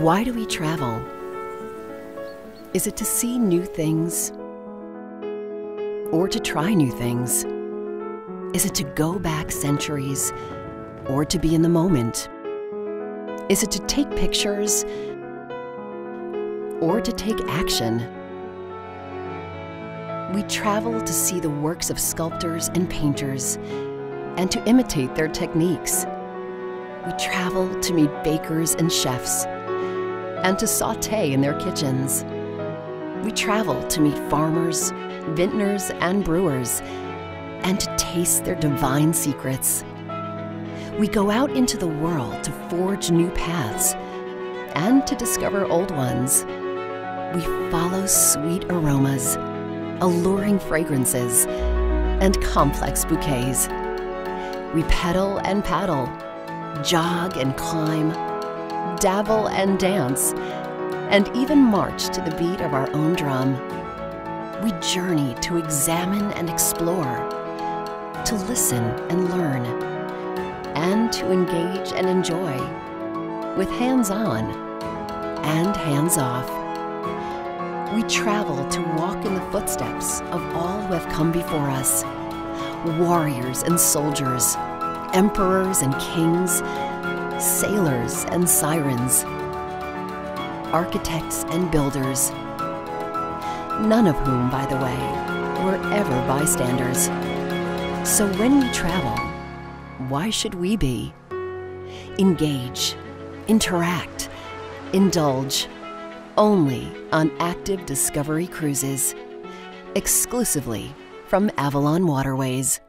Why do we travel? Is it to see new things? Or to try new things? Is it to go back centuries? Or to be in the moment? Is it to take pictures? Or to take action? We travel to see the works of sculptors and painters and to imitate their techniques. We travel to meet bakers and chefs and to saute in their kitchens. We travel to meet farmers, vintners, and brewers and to taste their divine secrets. We go out into the world to forge new paths and to discover old ones. We follow sweet aromas, alluring fragrances, and complex bouquets. We pedal and paddle, jog and climb, dabble and dance, and even march to the beat of our own drum. We journey to examine and explore, to listen and learn, and to engage and enjoy, with hands on and hands off. We travel to walk in the footsteps of all who have come before us warriors and soldiers, emperors and kings, sailors and sirens, architects and builders, none of whom, by the way, were ever bystanders. So when we travel, why should we be? Engage, interact, indulge, only on active Discovery Cruises, exclusively from Avalon Waterways.